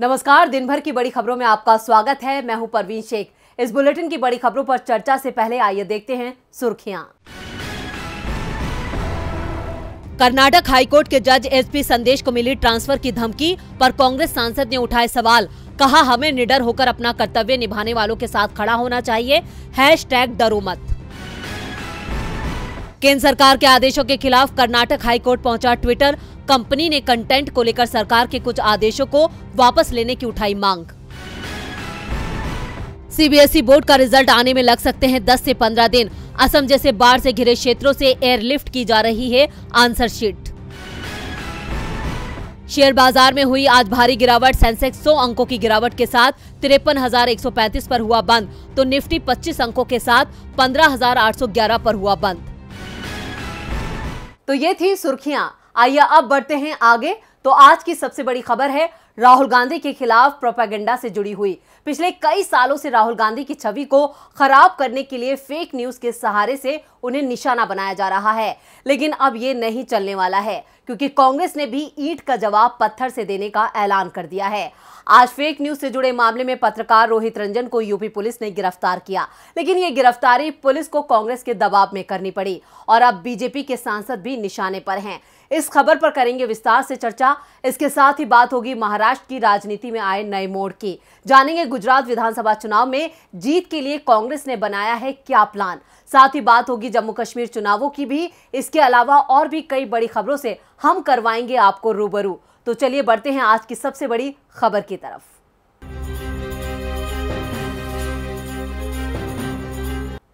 नमस्कार दिन भर की बड़ी खबरों में आपका स्वागत है। मैं हूँ परवीन शेख। इस बुलेटिन की बड़ी खबरों पर चर्चा से पहले आइए देखते हैं सुर्खियाँ। कर्नाटक हाईकोर्ट के जज एसपी संदेश को मिली ट्रांसफ़र की धमकी पर कांग्रेस सांसद ने उठाए सवाल। कहा, हमें निडर होकर अपना कर्तव्य निभाने वालों के साथ खड़ा होना चाहिए। हैश टैग डरो मत। केंद्र सरकार के आदेशों के खिलाफ कर्नाटक हाईकोर्ट पहुँचा ट्विटर। कंपनी ने कंटेंट को लेकर सरकार के कुछ आदेशों को वापस लेने की उठाई मांग। सीबीएसई बोर्ड का रिज़ल्ट आने में लग सकते हैं 10 से 15 दिन। असम जैसे बाढ़ से घिरे क्षेत्रों से एयरलिफ्ट की जा रही है आंसर शीट। शेयर बाज़ार में हुई आज भारी गिरावट। सेंसेक्स 100 अंकों की गिरावट के साथ तिरपन पर हुआ बंद। तो निफ्टी 25 अंकों के साथ 15,811 पर हुआ बंद। तो ये थी सुर्खियाँ। आइए अब बढ़ते हैं आगे। तो आज की सबसे बड़ी खबर है राहुल गांधी के खिलाफ प्रोपागेंडा से जुड़ी हुई। पिछले कई सालों से राहुल गांधी की छवि को खराब करने के लिए फेक न्यूज़ के सहारे से उन्हें निशाना बनाया जा रहा है। लेकिन अब ये नहीं चलने वाला है, क्योंकि कांग्रेस ने भी ईट का जवाब पत्थर से देने का ऐलान कर दिया है। आज फेक न्यूज़ से जुड़े मामले में पत्रकार रोहित रंजन को यूपी पुलिस ने गिरफ़्तार किया, लेकिन ये गिरफ्तारी पुलिस को कांग्रेस के दबाव में करनी पड़ी और अब बीजेपी के सांसद भी निशाने पर हैं। इस खबर पर करेंगे विस्तार से चर्चा। इसके साथ ही बात होगी महाराष्ट्र की राजनीति में आए नए मोड़ की। जानेंगे गुजरात विधानसभा चुनाव में जीत के लिए कांग्रेस ने बनाया है क्या प्लान। साथ ही बात होगी जम्मू कश्मीर चुनावों की भी। इसके अलावा और भी कई बड़ी खबरों से हम करवाएँगे आपको रूबरू। तो चलिए बढ़ते हैं आज की सबसे बड़ी खबर की तरफ़।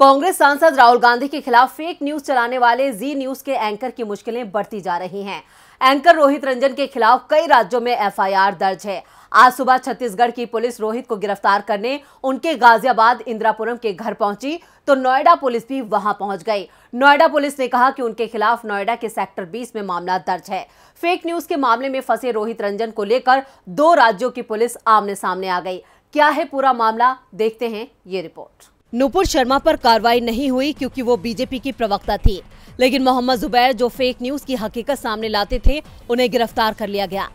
कांग्रेस सांसद राहुल गांधी के खिलाफ फेक न्यूज़ चलाने वाले जी न्यूज़ के एंकर की मुश्किलें बढ़ती जा रही हैं। एंकर रोहित रंजन के खिलाफ कई राज्यों में एफआईआर दर्ज है। आज सुबह छत्तीसगढ़ की पुलिस रोहित को गिरफ़्तार करने उनके गाजियाबाद, इंदिरापुरम के घर पहुँची तो नोएडा पुलिस भी वहाँ पहुँच गई। नोएडा पुलिस ने कहा कि उनके खिलाफ नोएडा के सेक्टर 20 में मामला दर्ज है। फेक न्यूज़ के मामले में फंसे रोहित रंजन को लेकर दो राज्यों की पुलिस आमने सामने आ गई। क्या है पूरा मामला? देखते हैं ये रिपोर्ट। नुपुर शर्मा पर कार्रवाई नहीं हुई क्योंकि वो बीजेपी की प्रवक्ता थी। लेकिन मोहम्मद जुबैर जो फेक न्यूज़ की हकीकत सामने लाते थे, उन्हें गिरफ़्तार कर लिया गया।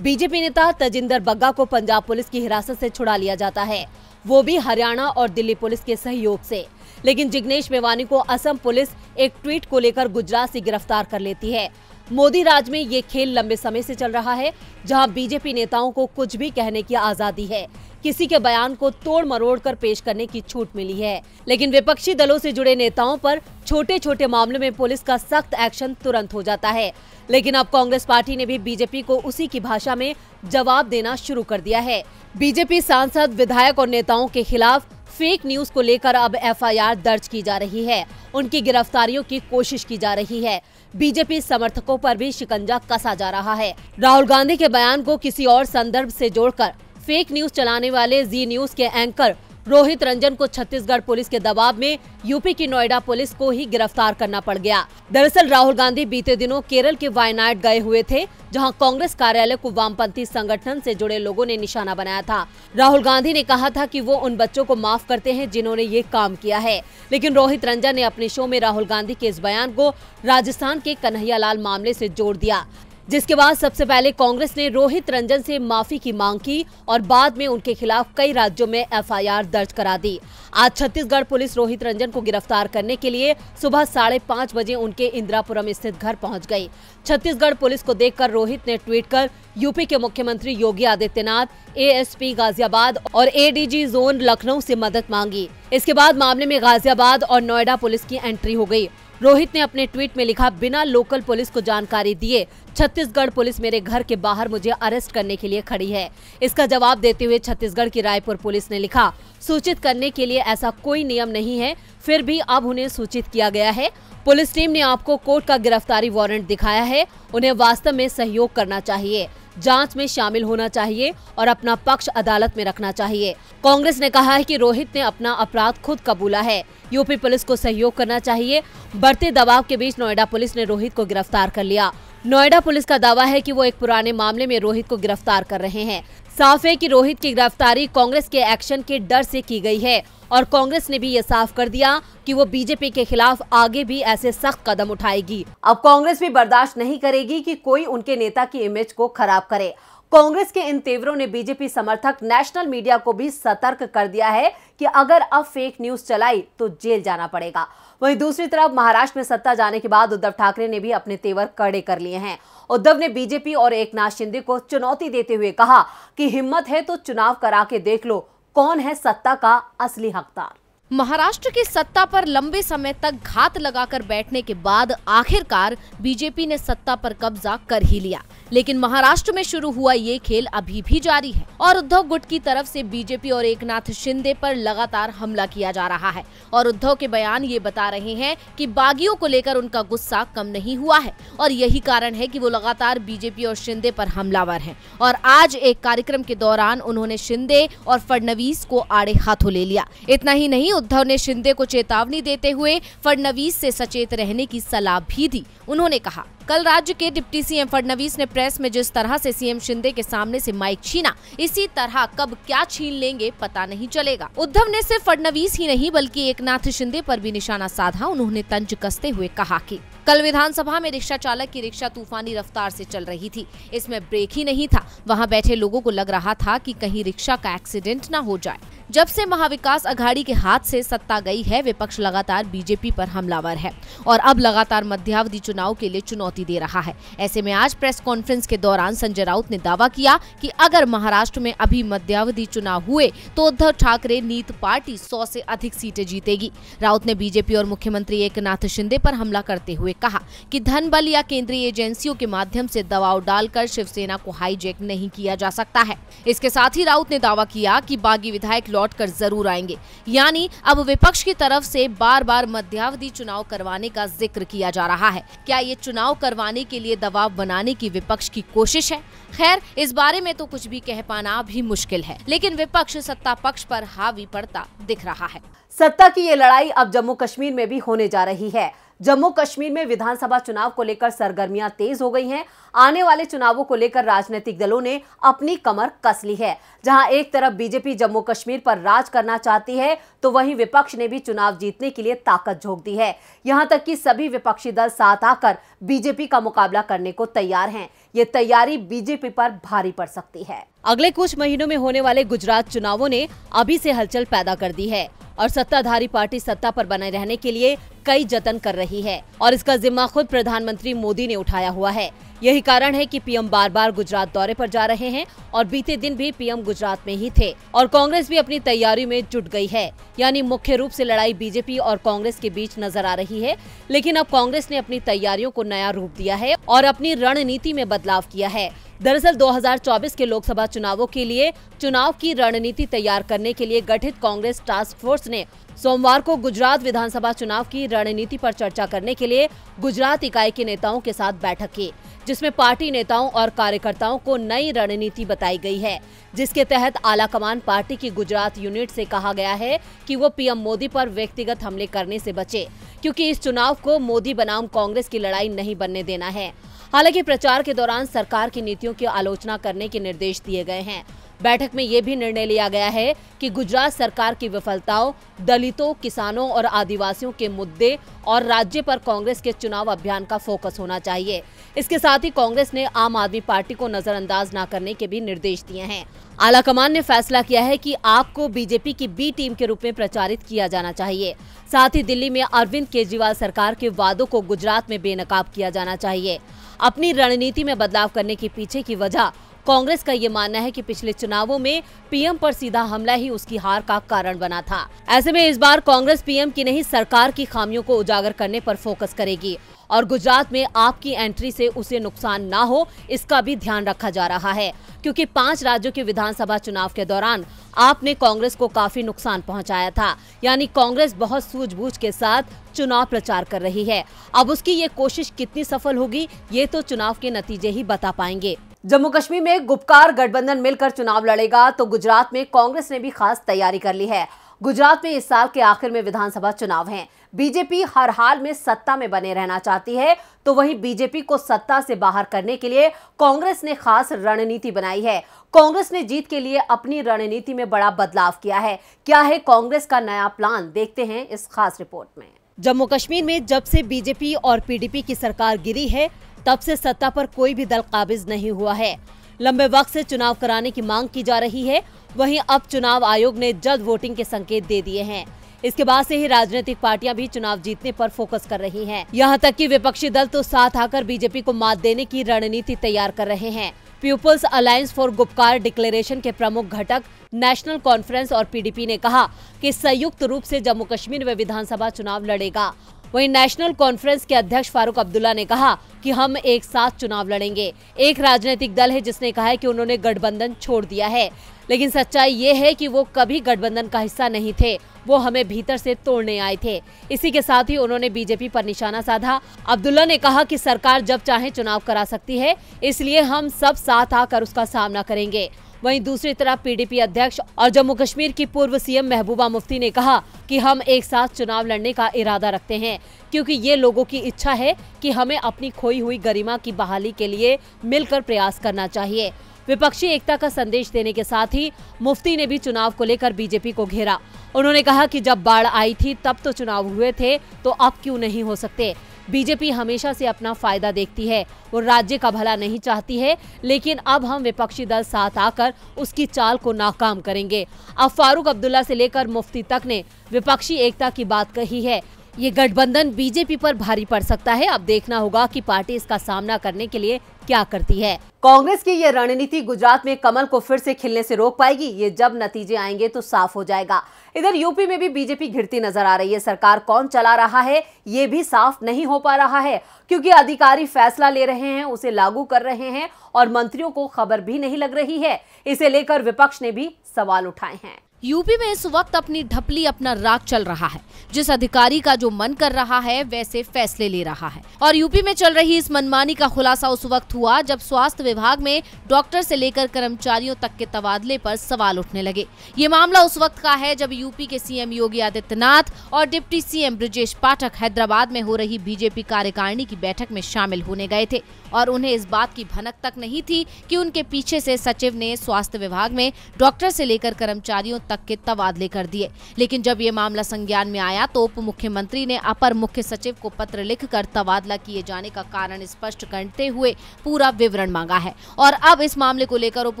बीजेपी नेता तजिंदर बग्गा को पंजाब पुलिस की हिरासत से छुड़ा लिया जाता है। वो भी हरियाणा और दिल्ली पुलिस के सहयोग से। लेकिन जिग्नेश मेवानी को असम पुलिस एक ट्वीट को लेकर गुजरात से गिरफ़्तार कर लेती है। मोदी राज में ये खेल लंबे समय से चल रहा है, जहाँ बीजेपी नेताओं को कुछ भी कहने की आज़ादी है। किसी के बयान को तोड़ मरोड़ कर पेश करने की छूट मिली है। लेकिन विपक्षी दलों से जुड़े नेताओं पर छोटे छोटे मामलों में पुलिस का सख्त एक्शन तुरंत हो जाता है। लेकिन अब कांग्रेस पार्टी ने भी बीजेपी को उसी की भाषा में जवाब देना शुरू कर दिया है। बीजेपी सांसद, विधायक और नेताओं के खिलाफ फेक न्यूज़ को लेकर अब एफआईआर दर्ज की जा रही है। उनकी गिरफ्तारियों की कोशिश की जा रही है। बीजेपी समर्थकों पर भी शिकंजा कसा जा रहा है। राहुल गांधी के बयान को किसी और संदर्भ से जोड़कर फेक न्यूज़ चलाने वाले जी न्यूज़ के एंकर रोहित रंजन को छत्तीसगढ़ पुलिस के दबाव में यूपी की नोएडा पुलिस को ही गिरफ़्तार करना पड़ गया। दरअसल राहुल गांधी बीते दिनों केरल के वायनाड गए हुए थे, जहाँ कांग्रेस कार्यालय को वामपंथी संगठन से जुड़े लोगों ने निशाना बनाया था। राहुल गांधी ने कहा था कि वो उन बच्चों को माफ़ करते हैं जिन्होंने ये काम किया है। लेकिन रोहित रंजन ने अपने शो में राहुल गांधी के इस बयान को राजस्थान के कन्हैयालाल मामले से जोड़ दिया। जिसके बाद सबसे पहले कांग्रेस ने रोहित रंजन से माफ़ी की मांग की और बाद में उनके खिलाफ कई राज्यों में एफआईआर दर्ज करा दी। आज छत्तीसगढ़ पुलिस रोहित रंजन को गिरफ़्तार करने के लिए सुबह साढ़े पाँच बजे उनके इंदिरापुरम स्थित घर पहुँच गई। छत्तीसगढ़ पुलिस को देखकर रोहित ने ट्वीट कर यूपी के मुख्यमंत्री योगी आदित्यनाथ, एएसपी गाजियाबाद और एडीजी जोन लखनऊ से मदद मांगी। इसके बाद मामले में गाजियाबाद और नोएडा पुलिस की एंट्री हो गई। रोहित ने अपने ट्वीट में लिखा, बिना लोकल पुलिस को जानकारी दिए, छत्तीसगढ़ पुलिस मेरे घर के बाहर मुझे अरेस्ट करने के लिए खड़ी है। इसका जवाब देते हुए छत्तीसगढ़ की रायपुर पुलिस ने लिखा, सूचित करने के लिए ऐसा कोई नियम नहीं है, फिर भी अब उन्हें सूचित किया गया है। पुलिस टीम ने आपको कोर्ट का गिरफ्तारी वारंट दिखाया है, उन्हें वास्तव में सहयोग करना चाहिए। जाँच में शामिल होना चाहिए और अपना पक्ष अदालत में रखना चाहिए। कांग्रेस ने कहा है कि रोहित ने अपना अपराध खुद कबूला है। यूपी पुलिस को सहयोग करना चाहिए। बढ़ते दबाव के बीच नोएडा पुलिस ने रोहित को गिरफ़्तार कर लिया। नोएडा पुलिस का दावा है कि वो एक पुराने मामले में रोहित को गिरफ़्तार कर रहे हैं। साफ़ है कि रोहित की गिरफ्तारी कांग्रेस के एक्शन के डर से की गई है और कांग्रेस ने भी ये साफ़ कर दिया कि वो बीजेपी के खिलाफ आगे भी ऐसे सख्त कदम उठाएगी। अब कांग्रेस भी बर्दाश्त नहीं करेगी कि कोई उनके नेता की इमेज को खराब करे। कांग्रेस के इन तेवरों ने बीजेपी समर्थक नेशनल मीडिया को भी सतर्क कर दिया है कि अगर अब फेक न्यूज़ चलाई तो जेल जाना पड़ेगा। वहीं दूसरी तरफ़ महाराष्ट्र में सत्ता जाने के बाद उद्धव ठाकरे ने भी अपने तेवर कड़े कर लिए हैं। उद्धव ने बीजेपी और एकनाथ शिंदे को चुनौती देते हुए कहा कि हिम्मत है तो चुनाव करा के देख लो, कौन है सत्ता का असली हकदार। महाराष्ट्र की सत्ता पर लंबे समय तक घात लगाकर बैठने के बाद आखिरकार बीजेपी ने सत्ता पर कब्जा कर ही लिया। लेकिन महाराष्ट्र में शुरू हुआ ये खेल अभी भी जारी है। और उद्धव गुट की तरफ़ से बीजेपी और एकनाथ शिंदे पर लगातार हमला किया जा रहा है। और उद्धव के बयान ये बता रहे हैं कि बागियों को लेकर उनका गुस्सा कम नहीं हुआ है। और यही कारण है कि वो लगातार बीजेपी और शिंदे पर हमलावर हैं। और आज एक कार्यक्रम के दौरान उन्होंने शिंदे और फडनवीस को आड़े हाथों ले लिया। इतना ही नहीं, उद्धव ने शिंदे को चेतावनी देते हुए फडनवीस से सचेत रहने की सलाह भी दी। उन्होंने कहा कल राज्य के डिप्टी सीएम फडणवीस ने प्रेस में जिस तरह से सीएम शिंदे के सामने से माइक छीना, इसी तरह कब क्या छीन लेंगे पता नहीं चलेगा। उद्धव ने सिर्फ़ फडणवीस ही नहीं, बल्कि एकनाथ शिंदे पर भी निशाना साधा, उन्होंने तंज कसते हुए कहा कि कल विधानसभा में रिक्शा चालक की रिक्शा तूफानी रफ्तार से चल रही थी। इसमें ब्रेक ही नहीं था। वहाँ बैठे लोगों को लग रहा था कि कहीं रिक्शा का एक्सीडेंट न हो जाए। जब से महाविकास अघाड़ी के हाथ से सत्ता गई है, विपक्ष लगातार बीजेपी पर हमलावर है और अब लगातार मध्यावधि चुनाव के लिए चुनौती दे रहा है। ऐसे में आज प्रेस कॉन्फ्रेंस के दौरान संजय राउत ने दावा किया कि अगर महाराष्ट्र में अभी मध्यावधि चुनाव हुए तो उद्धव ठाकरे नीत पार्टी सौ से अधिक सीटें जीतेगी। राउत ने बीजेपी और मुख्यमंत्री एक शिंदे पर हमला करते हुए कहा कि धन बल या केंद्रीय एजेंसियों के माध्यम से दबाव डालकर शिवसेना को हाईजेक नहीं किया जा सकता है। इसके साथ ही राउत ने दावा किया कि बागी विधायक लौट कर ज़रूर आएँगे। यानी अब विपक्ष की तरफ़ से बार बार मध्यावधि चुनाव करवाने का ज़िक्र किया जा रहा है। क्या ये चुनाव करवाने के लिए दबाव बनाने की विपक्ष की कोशिश है? खैर, इस बारे में तो कुछ भी कह पाना भी मुश्किल है। लेकिन विपक्ष सत्ता पक्ष पर हावी पड़ता दिख रहा है। सत्ता की ये लड़ाई अब जम्मू कश्मीर में भी होने जा रही है। जम्मू कश्मीर में विधानसभा चुनाव को लेकर सरगर्मियाँ तेज हो गई हैं। आने वाले चुनावों को लेकर राजनीतिक दलों ने अपनी कमर कस ली है। जहाँ एक तरफ़ बीजेपी जम्मू कश्मीर पर राज करना चाहती है तो वहीं विपक्ष ने भी चुनाव जीतने के लिए ताकत झोंक दी है। यहाँ तक कि सभी विपक्षी दल साथ आकर बीजेपी का मुकाबला करने को तैयार हैं। ये तैयारी बीजेपी पर भारी पड़ सकती है। अगले कुछ महीनों में होने वाले गुजरात चुनावों ने अभी से हलचल पैदा कर दी है और सत्ताधारी पार्टी सत्ता पर बने रहने के लिए कई जतन कर रही है और इसका जिम्मा खुद प्रधानमंत्री मोदी ने उठाया हुआ है। यही कारण है कि पीएम बार बार गुजरात दौरे पर जा रहे हैं और बीते दिन भी पीएम गुजरात में ही थे और कांग्रेस भी अपनी तैयारी में जुट गई है। यानी मुख्य रूप से लड़ाई बीजेपी और कांग्रेस के बीच नज़र आ रही है, लेकिन अब कांग्रेस ने अपनी तैयारियों को नया रूप दिया है और अपनी रणनीति में बदलाव किया है। दरअसल 2024 के लोकसभा चुनावों के लिए चुनाव की रणनीति तैयार करने के लिए गठित कांग्रेस टास्क फोर्स ने सोमवार को गुजरात विधानसभा चुनाव की रणनीति पर चर्चा करने के लिए गुजरात इकाई के नेताओं के साथ बैठक की, जिसमें पार्टी नेताओं और कार्यकर्ताओं को नई रणनीति बताई गई है। जिसके तहत आलाकमान पार्टी की गुजरात यूनिट से कहा गया है कि वो पीएम मोदी पर व्यक्तिगत हमले करने से बचे, क्योंकि इस चुनाव को मोदी बनाम कांग्रेस की लड़ाई नहीं बनने देना है। हालाँकि प्रचार के दौरान सरकार की नीतियों की आलोचना करने के निर्देश दिए गए हैं। बैठक में ये भी निर्णय लिया गया है कि गुजरात सरकार की विफलताओं, दलितों, किसानों और आदिवासियों के मुद्दे और राज्य पर कांग्रेस के चुनाव अभियान का फोकस होना चाहिए। इसके साथ ही कांग्रेस ने आम आदमी पार्टी को नजरअंदाज न करने के भी निर्देश दिए हैं। आलाकमान ने फैसला किया है कि आपको बीजेपी की बी टीम के रूप में प्रचारित किया जाना चाहिए। साथ ही दिल्ली में अरविंद केजरीवाल सरकार के वादों को गुजरात में बेनकाब किया जाना चाहिए। अपनी रणनीति में बदलाव करने के पीछे की वजह। कांग्रेस का ये मानना है कि पिछले चुनावों में पीएम पर सीधा हमला ही उसकी हार का कारण बना था। ऐसे में इस बार कांग्रेस पीएम की नहीं, सरकार की खामियों को उजागर करने पर फोकस करेगी। और गुजरात में आपकी एंट्री से उसे नुकसान ना हो, इसका भी ध्यान रखा जा रहा है। क्योंकि पाँच राज्यों के विधानसभा चुनाव के दौरान आपने कांग्रेस को काफ़ी नुकसान पहुँचाया था। यानी कांग्रेस बहुत सूझबूझ के साथ चुनाव प्रचार कर रही है। अब उसकी ये कोशिश कितनी सफल होगी, ये तो चुनाव के नतीजे ही बता पाएँगे। जम्मू कश्मीर में गुप्कार गठबंधन मिलकर चुनाव लड़ेगा तो गुजरात में कांग्रेस ने भी खास तैयारी कर ली है। गुजरात में इस साल के आखिर में विधानसभा चुनाव हैं। बीजेपी हर हाल में सत्ता में बने रहना चाहती है तो वहीं बीजेपी को सत्ता से बाहर करने के लिए कांग्रेस ने खास रणनीति बनाई है। कांग्रेस ने जीत के लिए अपनी रणनीति में बड़ा बदलाव किया है। क्या है कांग्रेस का नया प्लान? देखते हैं इस खास रिपोर्ट में। जम्मू कश्मीर में जब से बीजेपी और पीडीपी की सरकार गिरी है, तब से सत्ता पर कोई भी दल काबिज नहीं हुआ है। लंबे वक्त से चुनाव कराने की मांग की जा रही है वहीं अब चुनाव आयोग ने जल्द वोटिंग के संकेत दे दिए हैं। इसके बाद से ही राजनीतिक पार्टियाँ भी चुनाव जीतने पर फोकस कर रही हैं। यहाँ तक कि विपक्षी दल तो साथ आकर बीजेपी को मात देने की रणनीति तैयार कर रहे हैं। People's Alliance for Gupkar Declaration के प्रमुख घटक नेशनल कॉन्फ्रेंस और पीडीपी ने कहा कि संयुक्त रूप से जम्मू कश्मीर में विधानसभा चुनाव लड़ेगा। वहीं नेशनल कॉन्फ्रेंस के अध्यक्ष फारूक अब्दुल्ला ने कहा कि हम एक साथ चुनाव लड़ेंगे। एक राजनीतिक दल है जिसने कहा है कि उन्होंने गठबंधन छोड़ दिया है। लेकिन सच्चाई ये है कि वो कभी गठबंधन का हिस्सा नहीं थे। वो हमें भीतर से तोड़ने आए थे। इसी के साथ ही उन्होंने बीजेपी पर निशाना साधा। अब्दुल्ला ने कहा कि सरकार जब चाहे चुनाव करा सकती है, इसलिए हम सब साथ आकर उसका सामना करेंगे। वहीं दूसरी तरफ़ पीडीपी अध्यक्ष और जम्मू कश्मीर की पूर्व सीएम महबूबा मुफ्ती ने कहा कि हम एक साथ चुनाव लड़ने का इरादा रखते हैं, क्योंकि ये लोगों की इच्छा है कि हमें अपनी खोई हुई गरिमा की बहाली के लिए मिलकर प्रयास करना चाहिए। विपक्षी एकता का संदेश देने के साथ ही मुफ्ती ने भी चुनाव को लेकर बीजेपी को घेरा। उन्होंने कहा कि जब बाढ़ आई थी, तब तो चुनाव हुए थे तो अब क्यों नहीं हो सकते? बीजेपी हमेशा से अपना फ़ायदा देखती है। वो राज्य का भला नहीं चाहती है, लेकिन अब हम विपक्षी दल साथ आकर उसकी चाल को नाकाम करेंगे। अब फारूक अब्दुल्ला से लेकर मुफ्ती तक ने विपक्षी एकता की बात कही है। ये गठबंधन बीजेपी पर भारी पड़ सकता है। अब देखना होगा कि पार्टी इसका सामना करने के लिए क्या करती है। कांग्रेस की ये रणनीति गुजरात में कमल को फिर से खिलने से रोक पाएगी। ये जब नतीजे आएँगे तो साफ़ हो जाएगा। इधर यूपी में भी बीजेपी घिरती नज़र आ रही है। सरकार कौन चला रहा है, ये भी साफ़ नहीं हो पा रहा है। क्योंकि अधिकारी फैसला ले रहे हैं, उसे लागू कर रहे हैं और मंत्रियों को खबर भी नहीं लग रही है। इसे लेकर विपक्ष ने भी सवाल उठाए हैं। यूपी में इस वक्त अपनी ढपली, अपना राग चल रहा है। जिस अधिकारी का जो मन कर रहा है, वैसे फैसले ले रहा है। और यूपी में चल रही इस मनमानी का खुलासा उस वक्त हुआ, जब स्वास्थ्य विभाग में डॉक्टर से लेकर कर्मचारियों तक के तबादले पर सवाल उठने लगे। ये मामला उस वक्त का है, जब यूपी के सीएम योगी आदित्यनाथ और डिप्टी सीएम ब्रजेश पाठक हैदराबाद में हो रही बीजेपी कार्यकारिणी की बैठक में शामिल होने गए थे। और उन्हें इस बात की भनक तक नहीं थी कि उनके पीछे से सचिव ने स्वास्थ्य विभाग में डॉक्टर से लेकर कर्मचारियों तक के तबादले कर दिए। लेकिन जब ये मामला संज्ञान में आया तो उप मुख्यमंत्री ने अपर मुख्य सचिव को पत्र लिखकर तबादला किए जाने का कारण स्पष्ट करते हुए पूरा विवरण मांगा है। और अब इस मामले को लेकर उप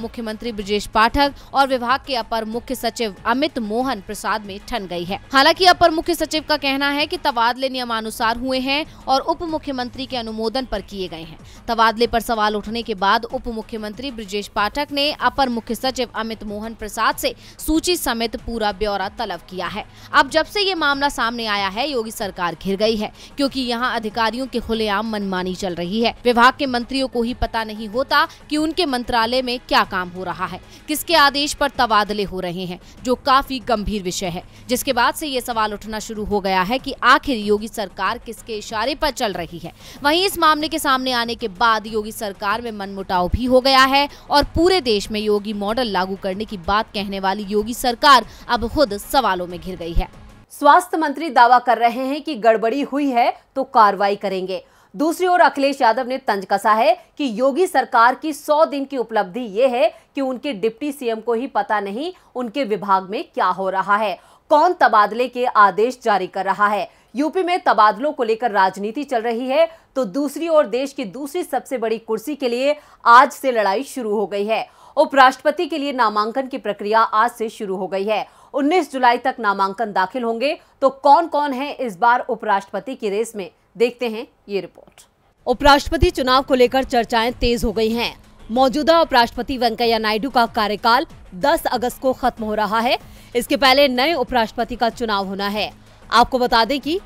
मुख्यमंत्री ब्रजेश पाठक और विभाग के अपर मुख्य सचिव अमित मोहन प्रसाद में ठन गई है। हालाँकि अपर मुख्य सचिव का कहना है कि तबादले नियमानुसार हुए हैं और उप मुख्यमंत्री के अनुमोदन पर किए गए हैं। तबादले पर सवाल उठने के बाद उप मुख्यमंत्री ब्रजेश पाठक ने अपर मुख्य सचिव अमित मोहन प्रसाद से सूची समेत पूरा ब्यौरा तलब किया है। अब जब से ये मामला सामने आया है, योगी सरकार घिर गई है, क्योंकि यहाँ अधिकारियों की खुलेआम मनमानी चल रही है। विभाग के मंत्रियों को ही पता नहीं होता कि उनके मंत्रालय में क्या काम हो रहा है, किसके आदेश पर तबादले हो रहे हैं, जो काफ़ी गंभीर विषय है। जिसके बाद से ये सवाल उठना शुरू हो गया है की आखिर योगी सरकार किसके इशारे पर चल रही है। वही इस मामले के सामने आने के बाद योगी सरकार में मनमुटाव भी हो गया है और पूरे देश में योगी मॉडल लागू करने की बात कहने वाली योगी सरकार अब खुद सवालों में घिर गई है। स्वास्थ्य मंत्री दावा कर रहे हैं कि गड़बड़ी हुई है तो कार्रवाई करेंगे। दूसरी ओर अखिलेश यादव ने तंज कसा है कि योगी सरकार की 100 दिन की उपलब्धि ये है कि उनके डिप्टी सीएम को ही पता नहीं उनके विभाग में क्या हो रहा है, कौन तबादले के आदेश जारी कर रहा है। यूपी में तबादलों को लेकर राजनीति चल रही है तो दूसरी ओर देश की दूसरी सबसे बड़ी कुर्सी के लिए आज से लड़ाई शुरू हो गई है। उपराष्ट्रपति के लिए नामांकन की प्रक्रिया आज से शुरू हो गई है। 19 जुलाई तक नामांकन दाखिल होंगे तो कौन कौन है इस बार उपराष्ट्रपति की रेस में? देखते हैं ये रिपोर्ट। उपराष्ट्रपति चुनाव को लेकर चर्चाएँ तेज हो गई हैं। मौजूदा उपराष्ट्रपति वेंकैया नायडू का कार्यकाल 10 अगस्त को खत्म हो रहा है। इसके पहले नए उपराष्ट्रपति का चुनाव होना है। आपको बता दें कि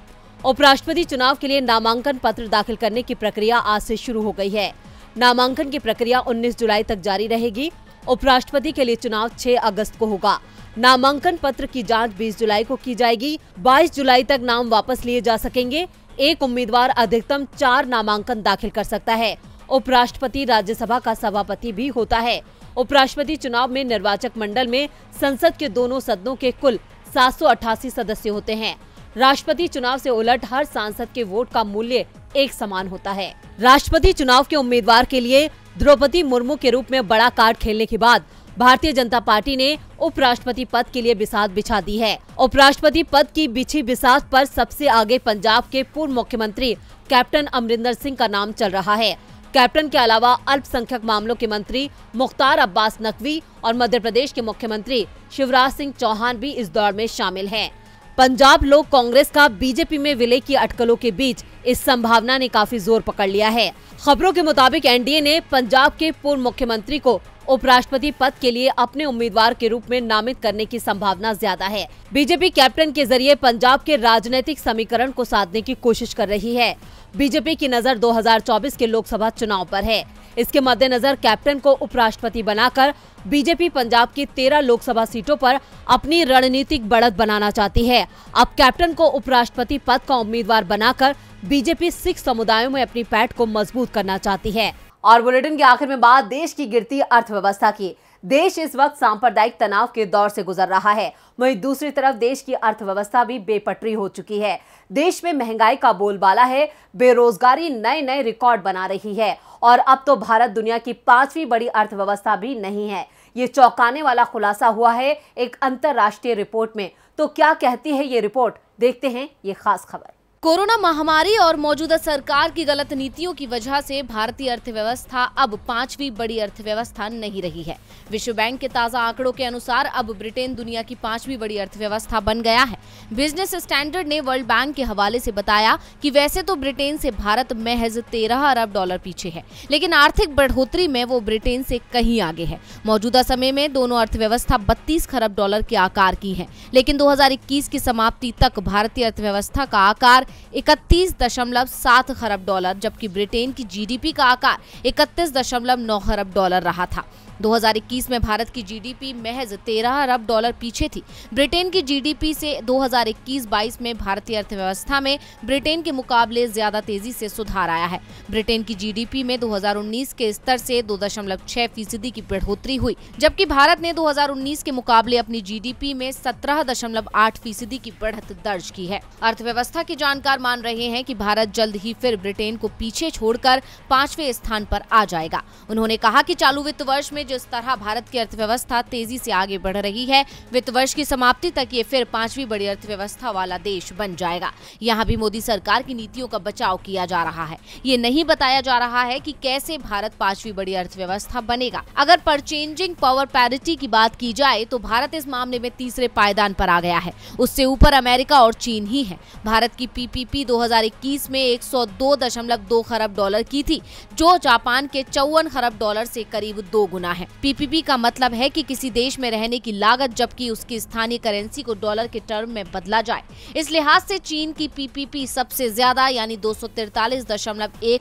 उपराष्ट्रपति चुनाव के लिए नामांकन पत्र दाखिल करने की प्रक्रिया आज से शुरू हो गई है। नामांकन की प्रक्रिया 19 जुलाई तक जारी रहेगी। उपराष्ट्रपति के लिए चुनाव 6 अगस्त को होगा। नामांकन पत्र की जाँच 20 जुलाई को की जाएगी। 22 जुलाई तक नाम वापस लिए जा सकेंगे। एक उम्मीदवार अधिकतम चार नामांकन दाखिल कर सकता है। उपराष्ट्रपति राज्यसभा का सभापति भी होता है। उपराष्ट्रपति चुनाव में निर्वाचक मंडल में संसद के दोनों सदनों के कुल सात सौ अठासी सदस्य होते हैं। राष्ट्रपति चुनाव से उलट हर सांसद के वोट का मूल्य एक समान होता है। राष्ट्रपति चुनाव के उम्मीदवार के लिए द्रौपदी मुर्मू के रूप में बड़ा कार्ड खेलने के बाद भारतीय जनता पार्टी ने उपराष्ट्रपति पद के लिए बिसात बिछा दी है। उपराष्ट्रपति पद की बिछी बिसात पर सबसे आगे पंजाब के पूर्व मुख्यमंत्री कैप्टन अमरिंदर सिंह का नाम चल रहा है। कैप्टन के अलावा अल्पसंख्यक मामलों के मंत्री मुख्तार अब्बास नकवी और मध्य प्रदेश के मुख्यमंत्री शिवराज सिंह चौहान भी इस दौड़ में शामिल हैं। पंजाब लोक कांग्रेस का बीजेपी में विलय की अटकलों के बीच इस संभावना ने काफ़ी ज़ोर पकड़ लिया है। खबरों के मुताबिक एनडीए ने पंजाब के पूर्व मुख्यमंत्री को उपराष्ट्रपति पद के लिए अपने उम्मीदवार के रूप में नामित करने की संभावना ज़्यादा है। बीजेपी कैप्टन के ज़रिए पंजाब के राजनीतिक समीकरण को साधने की कोशिश कर रही है। बीजेपी की नज़र 2024 के लोकसभा चुनाव पर है। इसके मद्देनजर कैप्टन को उपराष्ट्रपति बनाकर बीजेपी पंजाब की 13 लोकसभा सीटों पर अपनी रणनीतिक बढ़त बनाना चाहती है। अब कैप्टन को उपराष्ट्रपति पद का उम्मीदवार बनाकर बीजेपी सिख समुदायों में अपनी पैठ को मज़बूत करना चाहती है। और बुलेटिन के आखिर में बात, देश की गिरती अर्थव्यवस्था की। देश इस वक्त सांप्रदायिक तनाव के दौर से गुजर रहा है। वहीं दूसरी तरफ़ देश की अर्थव्यवस्था भी बेपटरी हो चुकी है। देश में महँगाई का बोलबाला है, बेरोजगारी नए नए रिकॉर्ड बना रही है और अब तो भारत दुनिया की पांचवी बड़ी अर्थव्यवस्था भी नहीं है। ये चौंकाने वाला खुलासा हुआ है एक अंतर्राष्ट्रीय रिपोर्ट में। तो क्या कहती है ये रिपोर्ट? देखते हैं ये खास खबर। कोरोना महामारी और मौजूदा सरकार की गलत नीतियों की वजह से भारतीय अर्थव्यवस्था अब पांचवी बड़ी अर्थव्यवस्था नहीं रही है। विश्व बैंक के ताज़ा आंकड़ों के अनुसार अब ब्रिटेन दुनिया की पांचवी बड़ी अर्थव्यवस्था बन गया है। बिज़नेस स्टैंडर्ड ने वर्ल्ड बैंक के हवाले से बताया कि वैसे तो ब्रिटेन से भारत महज तेरह अरब डॉलर पीछे है, लेकिन आर्थिक बढ़ोतरी में वो ब्रिटेन से कहीं आगे है। मौजूदा समय में दोनों अर्थव्यवस्था बत्तीस खरब डॉलर के आकार की है, लेकिन दो हज़ार इक्कीस की समाप्ति तक भारतीय अर्थव्यवस्था का आकार इकतीस दशमलव सात खरब डॉलर, जबकि ब्रिटेन की जीडीपी का आकार इकतीस दशमलव नौ खरब डॉलर रहा था। 2021 में भारत की जीडीपी महज 13 अरब डॉलर पीछे थी। ब्रिटेन की जीडीपी से 2021-22 में भारतीय अर्थव्यवस्था में ब्रिटेन के मुकाबले ज़्यादा तेज़ी से सुधार आया है। ब्रिटेन की जीडीपी में 2019 के स्तर से 2.6 फ़ीसदी की बढ़ोतरी हुई, जबकि भारत ने 2019 के मुकाबले अपनी जीडीपी में 17.8 फ़ीसदी की बढ़त दर्ज की है। अर्थव्यवस्था के जानकार मान रहे हैं कि भारत जल्द ही फिर ब्रिटेन को पीछे छोड़कर पाँचवें स्थान पर आ जाएगा। उन्होंने कहा कि चालू वित्त वर्ष में जिस तरह भारत की अर्थव्यवस्था तेज़ी से आगे बढ़ रही है, वित्त वर्ष की समाप्ति तक ये फिर पांचवी बड़ी अर्थव्यवस्था वाला देश बन जाएगा। यहाँ भी मोदी सरकार की नीतियों का बचाव किया जा रहा है। ये नहीं बताया जा रहा है की कैसे भारत पांचवी बड़ी अर्थव्यवस्था बनेगा। अगर परचेंजिंग पावर पैरिटी की बात की जाए तो भारत इस मामले में तीसरे पायदान पर आ गया है। उससे ऊपर अमेरिका और चीन ही है। भारत की पीपीपी 2021 में 102.2 खरब डॉलर की थी, जो जापान के चौवन खरब डॉलर से करीब दो गुना है। पीपीपी का मतलब है कि किसी देश में रहने की लागत जबकि उसकी स्थानीय करेंसी को डॉलर के टर्म में बदला जाए। इस लिहाज से चीन की पीपीपी सबसे ज़्यादा, यानी दो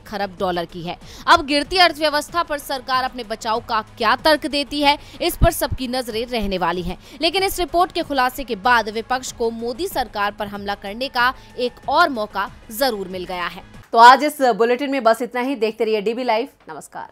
खरब डॉलर की है। अब गिरती अर्थव्यवस्था पर सरकार अपने बचाव का क्या तर्क देती है, इस पर सबकी नज़रें रहने वाली है। लेकिन इस रिपोर्ट के खुलासे के बाद विपक्ष को मोदी सरकार पर हमला करने का एक और मौका ज़रूर मिल गया है। तो आज इस बुलेटिन में बस इतना ही। देखते रहिए डीबी लाइव नमस्कार।